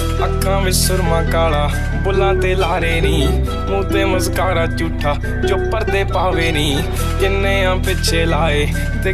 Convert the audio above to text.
ਅੱਖਾਂ ਵਿੱਚ ਸੁਰਮਾ ਕਾਲਾ, ਬੁੱਲਾਂ ਤੇ ਲਾਰੇ ਨੀ। ਮੂੰਹ ਤੇ ਮਸਕਾਰਾ ਝੂਠਾ, ਜੋ ਪਰਦੇ ਪਾਵੇ ਨਹੀਂ ਕਿੰਨੇ ਆ ਪਿੱਛੇ ਲਾਏ ਤੇ